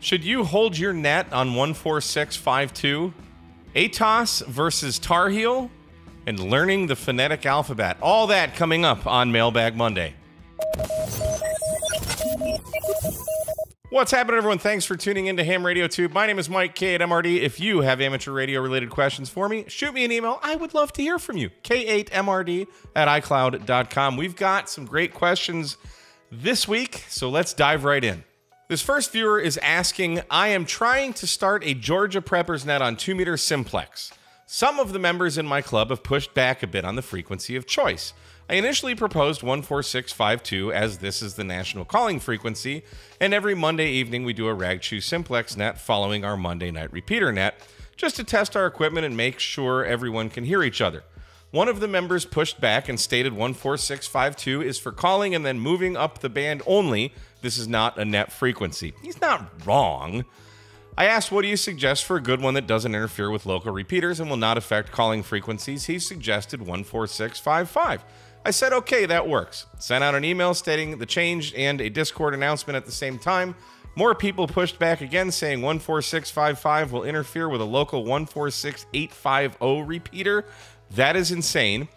Should you hold your net on 14652? ATAS versus Tar Heel? And learning the phonetic alphabet. All that coming up on Mailbag Monday. What's happening, everyone? Thanks for tuning in to Ham Radio Tube. My name is Mike K8MRD. If you have amateur radio related questions for me, shoot me an email. I would love to hear from you. K8MRD at iCloud.com. We've got some great questions this week, so let's dive right in. This first viewer is asking I am trying to start a Georgia Preppers net on 2 meter simplex. Some of the members in my club have pushed back a bit on the frequency of choice. I initially proposed 14652 as this is the national calling frequency, and every Monday evening we do a Rag Chew Simplex net following our Monday night repeater net, just to test our equipment and make sure everyone can hear each other. One of the members pushed back and stated 14652 is for calling and then moving up the band only. This is not a net frequency. He's not wrong. I asked, what do you suggest for a good one that doesn't interfere with local repeaters and will not affect calling frequencies? He suggested 14655. I said, okay, that works. Sent out an email stating the change and a Discord announcement at the same time. More people pushed back again, saying 14655 will interfere with a local 146850 repeater. That is insane.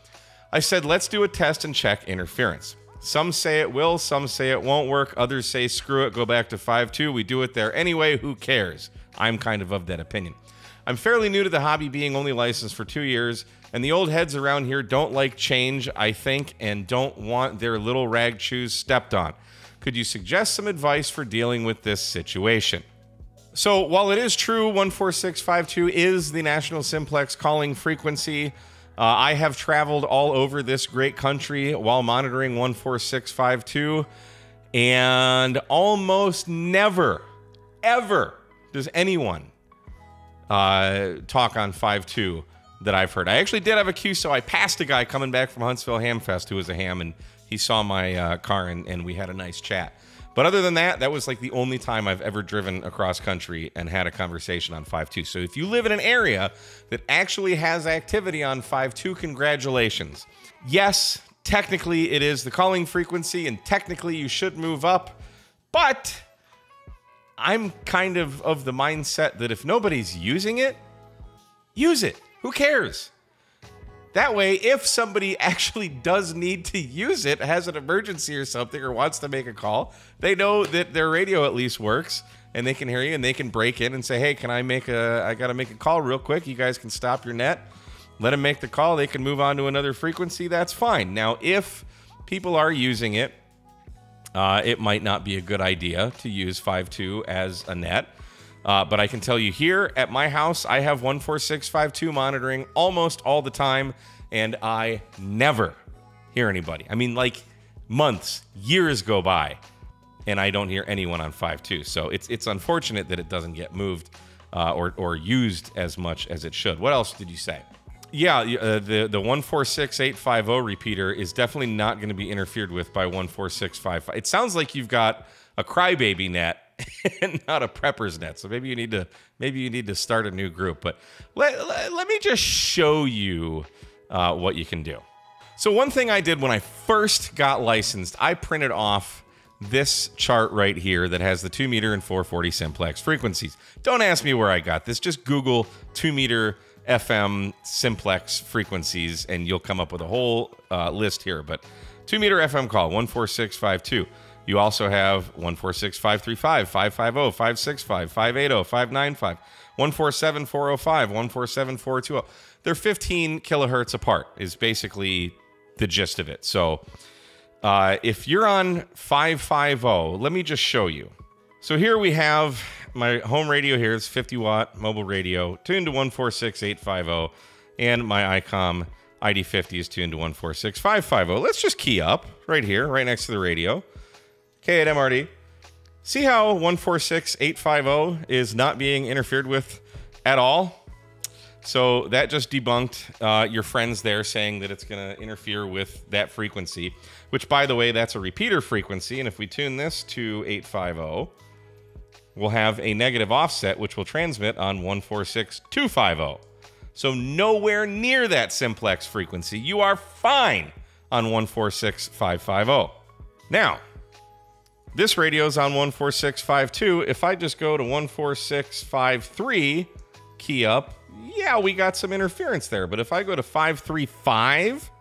I said, let's do a test and check interference. Some say it will, some say it won't work, others say screw it, go back to 5 2. We do it there anyway, who cares? I'm kind of of that opinion. I'm fairly new to the hobby, being only licensed for two years, and the old heads around here don't like change, I think, and don't want their little rag chews stepped on. Could you suggest some advice for dealing with this situation? So, while it is true 14652 is the national simplex calling frequency, uh, I have traveled all over this great country while monitoring 14652, and almost never, ever does anyone uh, talk on 52 that I've heard. I actually did have a QSO I passed a guy coming back from Huntsville Hamfest who was a ham, and he saw my uh, car and, and we had a nice chat. But other than that, that was like the only time I've ever driven across country and had a conversation on 5.2. So if you live in an area that actually has activity on 5.2, congratulations. Yes, technically it is the calling frequency, and technically you should move up, but I'm kind of of the mindset that if nobody's using it, use it. Who cares? That way, if somebody actually does need to use it, has an emergency or something, or wants to make a call, they know that their radio at least works and they can hear you and they can break in and say, Hey, can I make a, I got to make a call real quick. You guys can stop your net, let them make the call. They can move on to another frequency. That's fine. Now, if people are using it, uh, it might not be a good idea to use 5.2 as a net. Uh, but I can tell you here at my house, I have 14652 monitoring almost all the time, and I never hear anybody. I mean, like months, years go by, and I don't hear anyone on 52. So it's it's unfortunate that it doesn't get moved uh, or or used as much as it should. What else did you say? Yeah, uh, the the 146850 repeater is definitely not going to be interfered with by 14655. It sounds like you've got a crybaby net not a preppers net. So maybe you need to maybe you need to start a new group. But let, let, let me just show you uh, what you can do. So one thing I did when I first got licensed, I printed off this chart right here that has the 2 meter and 440 simplex frequencies. Don't ask me where I got this. Just Google 2 meter FM simplex frequencies and you'll come up with a whole uh, list here. But 2 meter FM call 14652. You also have 146 535 550 565 580 595 147 405 147 420. They're 15 kilohertz apart, is basically the gist of it. So uh, if you're on 550, let me just show you. So here we have my home radio here is 50 watt mobile radio tuned to 146850 and my ICOM ID50 is tuned to 146550. Let's just key up right here, right next to the radio. K8MRD. See how 146850 is not being interfered with at all? So that just debunked uh, your friends there saying that it's going to interfere with that frequency, which, by the way, that's a repeater frequency. And if we tune this to 850, we'll have a negative offset, which will transmit on 146250. So nowhere near that simplex frequency. You are fine on 146550. Now, This radio is on 14652. If I just go to 14653, key up, yeah, we got some interference there. But if I go to 535,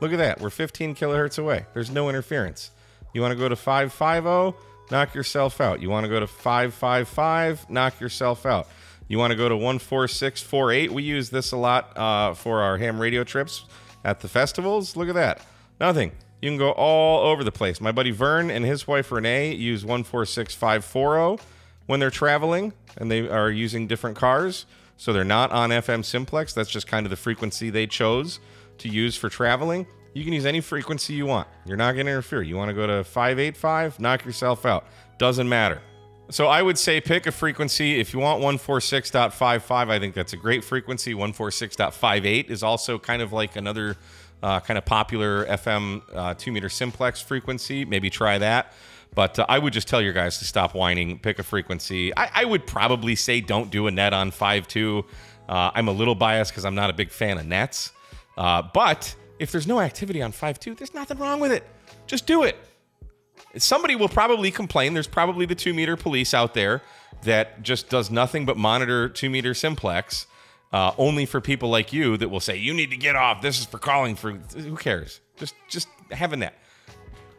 look at that. We're 15 kilohertz away. There's no interference. You want to go to 550, knock yourself out. You want to go to 555, knock yourself out. You want to go to 14648. We use this a lot uh, for our ham radio trips at the festivals. Look at that. Nothing. You can go all over the place. My buddy Vern and his wife Renee use 146540 when they're traveling and they are using different cars. So they're not on FM simplex. That's just kind of the frequency they chose to use for traveling. You can use any frequency you want. You're not going to interfere. You want to go to 585, knock yourself out. Doesn't matter. So I would say pick a frequency. If you want 146.55, I think that's a great frequency. 146.58 is also kind of like another uh, kind of popular FM uh, two meter simplex frequency. Maybe try that. But uh, I would just tell your guys to stop whining, pick a frequency. I, I would probably say don't do a net on 5.2. Uh, I'm a little biased because I'm not a big fan of nets. Uh, but if there's no activity on 5.2, there's nothing wrong with it. Just do it. Somebody will probably complain. There's probably the two meter police out there that just does nothing but monitor two meter simplex. Uh, only for people like you that will say you need to get off. This is for calling for. Who cares? Just just have a net.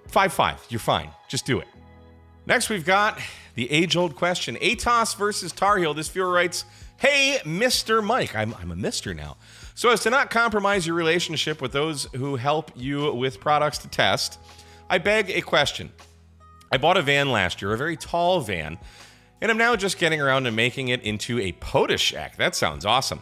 Five five. You're fine. Just do it. Next, we've got the age-old question: ATAS versus Tar Heel. This viewer writes, "Hey, Mr. Mike, I'm I'm a Mister now." So as to not compromise your relationship with those who help you with products to test, I beg a question. I bought a van last year, a very tall van, and I'm now just getting around to making it into a POTA shack. That sounds awesome.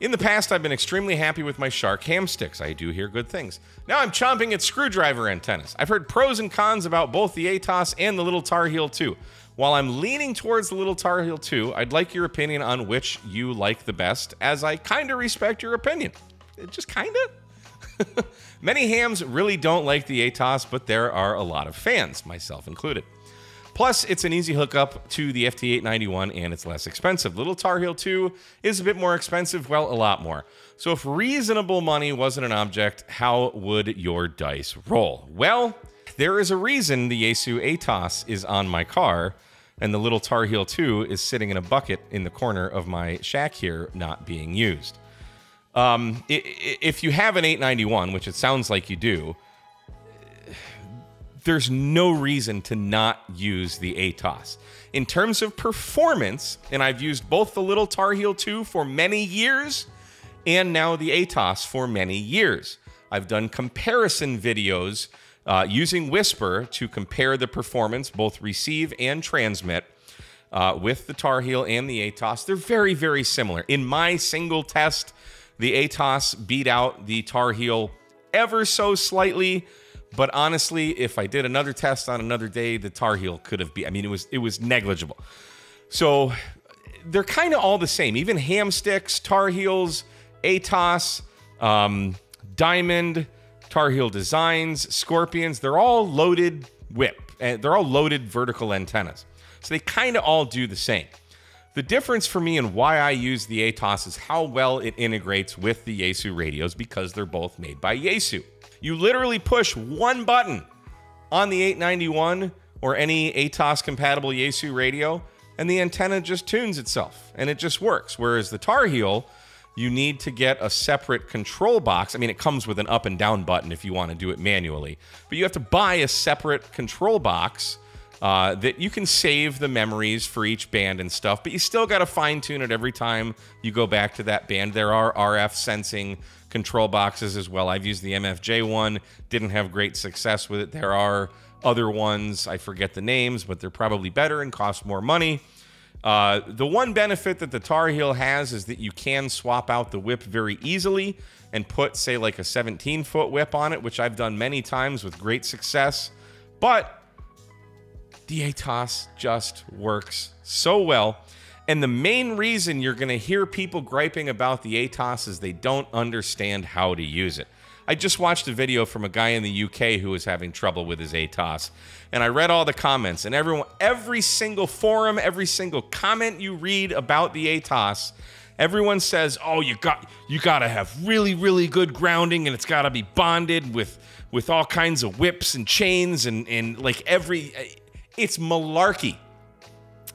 In the past, I've been extremely happy with my Shark ham sticks. I do hear good things. Now I'm chomping at screwdriver antennas. I've heard pros and cons about both the ATAS and the Little Tar Heel 2. While I'm leaning towards the Little Tar Heel 2, I'd like your opinion on which you like the best, as I kind of respect your opinion. Just kind of? Many hams really don't like the ATAS, but there are a lot of fans, myself included. Plus, it's an easy hookup to the FT891 and it's less expensive. Little Tar Heel 2 is a bit more expensive, well, a lot more. So, if reasonable money wasn't an object, how would your dice roll? Well, there is a reason the Yaesu ATAS is on my car and the Little Tar Heel 2 is sitting in a bucket in the corner of my shack here, not being used. Um, if you have an 891, which it sounds like you do, there's no reason to not use the ATAS. In terms of performance, and I've used both the Little Tar Heel 2 for many years and now the ATAS for many years. I've done comparison videos uh, using WSPR to compare the performance, both receive and transmit, uh, with the Tar Heel and the ATAS. They're very, very similar. In my single test, the ATAS beat out the Tar Heel ever so slightly. But honestly, if I did another test on another day, the Tar Heel could have been. I mean, it was it was negligible. So they're kind of all the same. Even ham sticks, Tar Heels, ATAS, um, Diamond, Tar Heel Designs, Scorpions. They're all loaded whip. And they're all loaded vertical antennas. So they kind of all do the same. The difference for me and why I use the ATAS is how well it integrates with the Yaesu radios because they're both made by Yaesu. You literally push one button on the 891 or any ATAS compatible Yaesu radio, and the antenna just tunes itself and it just works. Whereas the Tar Heel, you need to get a separate control box. I mean, it comes with an up and down button if you want to do it manually, but you have to buy a separate control box uh, that you can save the memories for each band and stuff, but you still got to fine tune it every time you go back to that band. There are RF sensing control boxes as well. I've used the MFJ one, didn't have great success with it. There are other ones, I forget the names, but they're probably better and cost more money. Uh, the one benefit that the Tar Heel has is that you can swap out the whip very easily and put, say, like a 17 foot whip on it, which I've done many times with great success. But the ATAS just works so well. And the main reason you're going to hear people griping about the ATAS is they don't understand how to use it. I just watched a video from a guy in the UK who was having trouble with his ATAS, and I read all the comments. And everyone, every single forum, every single comment you read about the ATAS, everyone says, "Oh, you got you got to have really, really good grounding, and it's got to be bonded with with all kinds of whips and chains, and and like every." It's malarkey.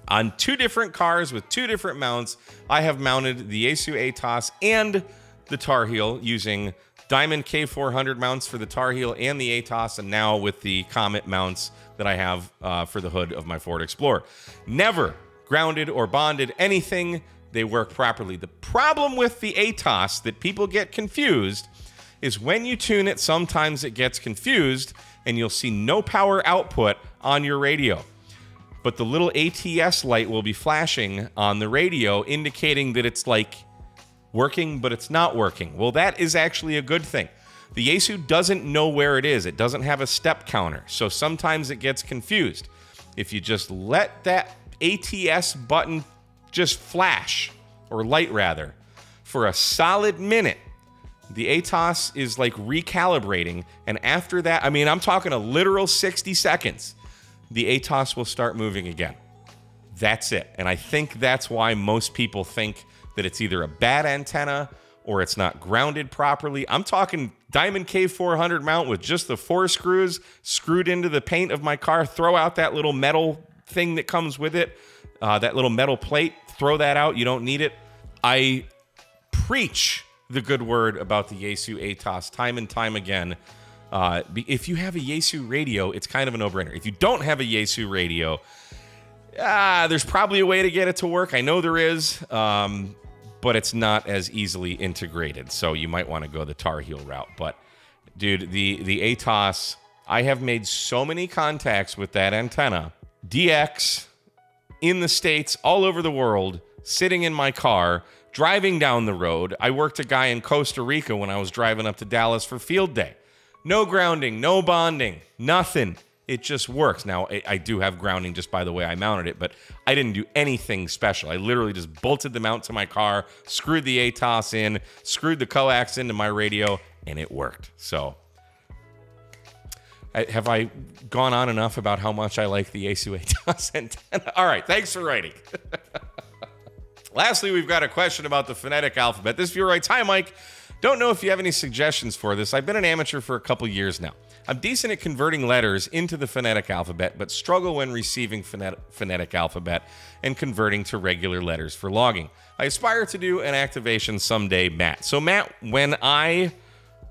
On two different cars with two different mounts, I have mounted the Yaesu ATAS and the Tar Heel using Diamond K400 mounts for the Tar Heel and the ATAS, and now with the Comet mounts that I have uh, for the hood of my Ford Explorer. Never grounded or bonded anything. They work properly. The problem with the ATAS that people get confused is when you tune it, sometimes it gets confused and you'll see no power output on your radio. But the little ATS light will be flashing on the radio, indicating that it's like working, but it's not working. Well, that is actually a good thing. The Yaesu doesn't know where it is, it doesn't have a step counter. So sometimes it gets confused. If you just let that ATS button just flash, or light rather, for a solid minute, the ATAS is like recalibrating. And after that, I mean, I'm talking a literal 60 seconds, the ATAS will start moving again. That's it. And I think that's why most people think that it's either a bad antenna or it's not grounded properly. I'm talking Diamond K400 mount with just the four screws screwed into the paint of my car. Throw out that little metal thing that comes with it, uh, that little metal plate. Throw that out. You don't need it. I preach the good word about the Yaesu ATAS time and time again. Uh, if you have a Yaesu radio, it's kind of a no-brainer. If you don't have a Yaesu radio, ah, there's probably a way to get it to work. I know there is. Um, but it's not as easily integrated. So you might want to go the Tar Heel route. But dude, the the ATAS, I have made so many contacts with that antenna. DX in the states, all over the world, sitting in my car, driving down the road. I worked a guy in Costa Rica when I was driving up to Dallas for field day. No grounding, no bonding, nothing. It just works. Now, I do have grounding just by the way I mounted it, but I didn't do anything special. I literally just bolted the mount to my car, screwed the ATAS in, screwed the coax into my radio, and it worked. So, have I gone on enough about how much I like the Yaesu ATAS antenna? All right, thanks for writing. Lastly, we've got a question about the phonetic alphabet. This viewer writes Hi, Mike. Don't know if you have any suggestions for this. I've been an amateur for a couple years now. I'm decent at converting letters into the phonetic alphabet, but struggle when receiving phonetic alphabet and converting to regular letters for logging. I aspire to do an activation someday, Matt. So, Matt, when I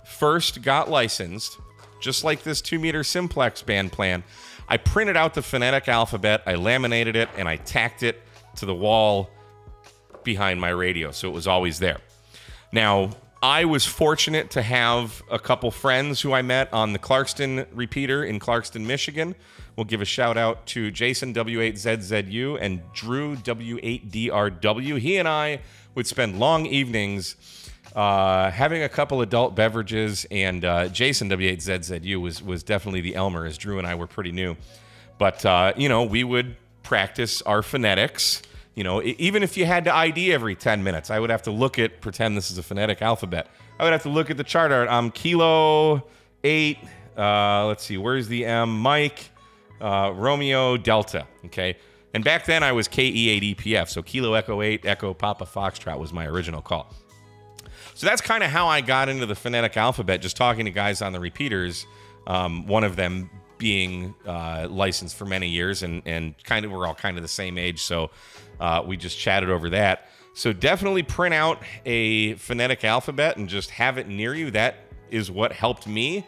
first got licensed, just like this two meter simplex band plan, I printed out the phonetic alphabet, I laminated it, and I tacked it to the wall behind my radio. So it was always there. Now, I was fortunate to have a couple friends who I met on the Clarkston repeater in Clarkston, Michigan. We'll give a shout out to Jason W8ZZU and Drew W8DRW. He and I would spend long evenings uh, having a couple adult beverages, and uh, Jason W8ZZU was was definitely the Elmer, as Drew and I were pretty new. But uh, you know, we would practice our phonetics you know, even if you had to ID every 10 minutes, I would have to look at, pretend this is a phonetic alphabet. I would have to look at the chart art. I'm kilo eight. Uh, let's see, where's the M? Mike, uh, Romeo, Delta. Okay. And back then I was KE8EPF. So Kilo Echo 8, Echo Papa Foxtrot was my original call. So that's kind of how I got into the phonetic alphabet, just talking to guys on the repeaters. Um, one of them being uh, licensed for many years, and and kind of we're all kind of the same age, so uh, we just chatted over that. So definitely print out a phonetic alphabet and just have it near you. That is what helped me.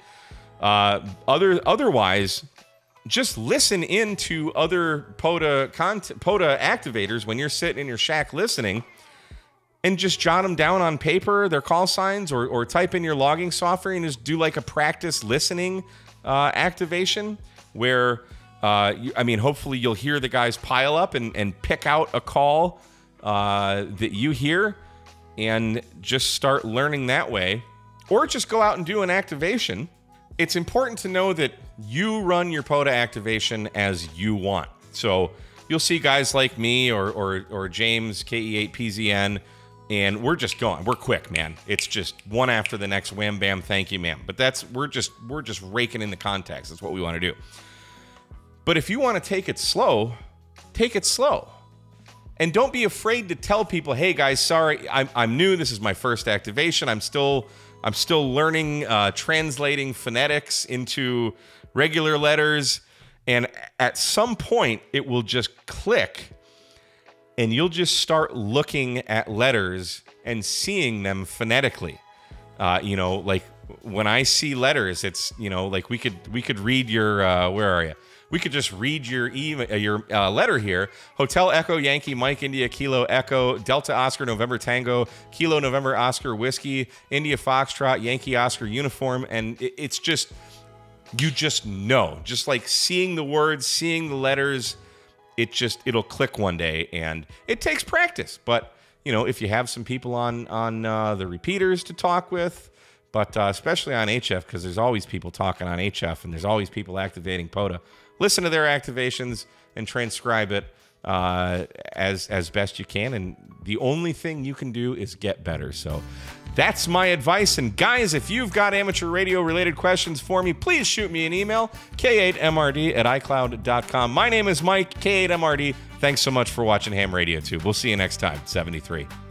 Uh, other otherwise, just listen in to other POTA POTA activators when you're sitting in your shack listening, and just jot them down on paper, their call signs, or or type in your logging software and just do like a practice listening uh, activation where uh, you, I mean, hopefully you'll hear the guys pile up and, and pick out a call uh, that you hear and just start learning that way. Or just go out and do an activation. It's important to know that you run your POTA activation as you want. So you'll see guys like me or, or, or James, KE8PZN, and we're just going. We're quick, man. It's just one after the next wham bam, thank you, ma'am. But that's we're just we're just raking in the context. That's what we want to do. But if you want to take it slow, take it slow. And don't be afraid to tell people, "Hey guys, sorry, I'm, I'm new. This is my first activation. I'm still I'm still learning uh, translating phonetics into regular letters." And at some point, it will just click and you'll just start looking at letters and seeing them phonetically. Uh, you know, like when I see letters, it's you know, like we could we could read your uh, where are you? We could just read your email, uh, your uh, letter here. Hotel Echo Yankee Mike India Kilo Echo Delta Oscar November Tango Kilo November Oscar Whiskey India Foxtrot Yankee Oscar Uniform, and it, it's just you just know, just like seeing the words, seeing the letters, it just it'll click one day, and it takes practice. But you know, if you have some people on on uh, the repeaters to talk with, but uh, especially on HF because there's always people talking on HF, and there's always people activating POTA. Listen to their activations and transcribe it uh, as as best you can. And the only thing you can do is get better. So that's my advice. And guys, if you've got amateur radio related questions for me, please shoot me an email, k8mrd at icloud.com. My name is Mike, K8mrd. Thanks so much for watching Ham Radio Tube. We'll see you next time. 73.